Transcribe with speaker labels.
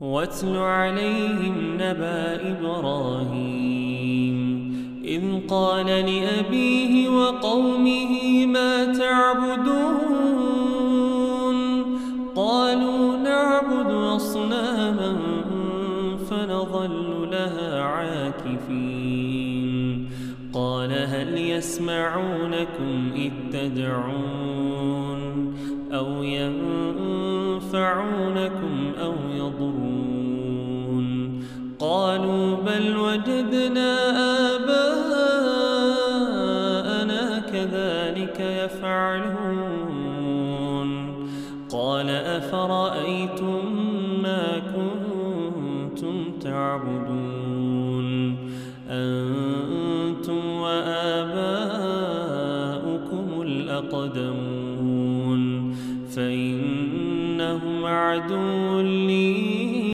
Speaker 1: واتل عليهم نبأ إبراهيم. إذ قال لأبيه وقومه ما تعبدون؟ قالوا نعبد أصناما فنظل لها عاكفين. قال هل يسمعونكم إذ تدعون أو ينفعونكم أو يضرون قالوا بل وجدنا آباءنا كذلك يفعلون قال أفرأيتم ما كنتم تعبدون أنتم وآباؤكم الأقدمون إنهم عدو لي.